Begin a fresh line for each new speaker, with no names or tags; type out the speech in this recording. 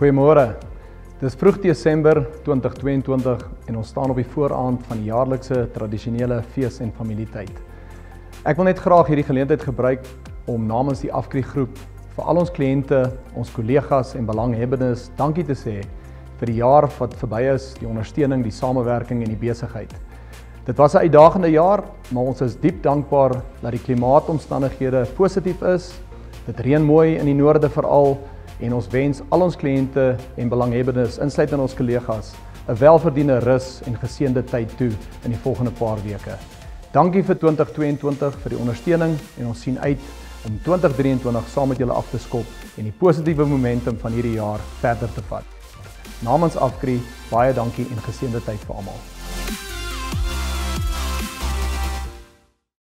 Goeiemôre. Dis vroeg Desember 2022 en ons staan op die vooraand van die jaarlikse tradisionele fees en familietyd. Ek wil net graag hierdie geleentheid gebruik om namens die Afkrie groep vir al ons kliënte, ons kollegas en belanghebbendes dankie te sê vir die jaar wat verby is, die ondersteuning, die samewerking en die besigheid. Dit was 'n uitdagende jaar, maar ons is diep dankbaar dat die klimaatomstandighede positief is. Dit reën mooi in die noorde veral en ons wens al ons kliënte en belanghebbendes, insluitend ons kollegas, 'n welverdiende rus en geseënde tyd toe in die volgende paar weke. Dankie vir 2022 vir die ondersteuning en ons sien uit om 2023 saam met julle af te skop en die positiewe momentum van hierdie jaar verder te vat. Namens Afkri, baie dankie en geseënde tyd vir almal.